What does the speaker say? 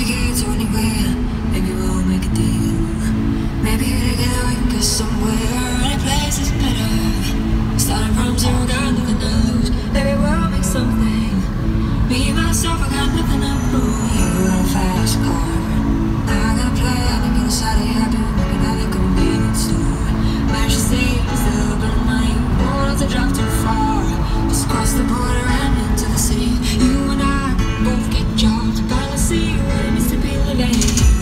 Maybe we'll make a deal. Maybe together we can go somewhere. Any place is better. Starting from zero, got nothing to lose. Maybe we'll make something. Me myself, I got name.